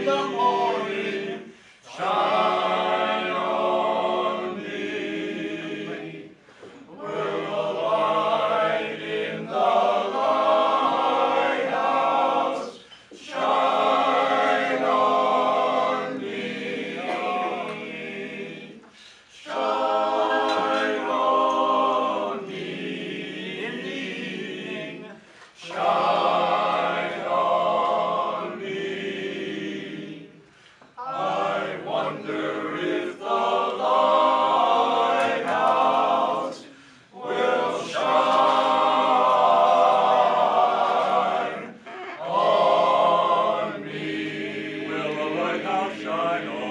Kingdom light thou shine on.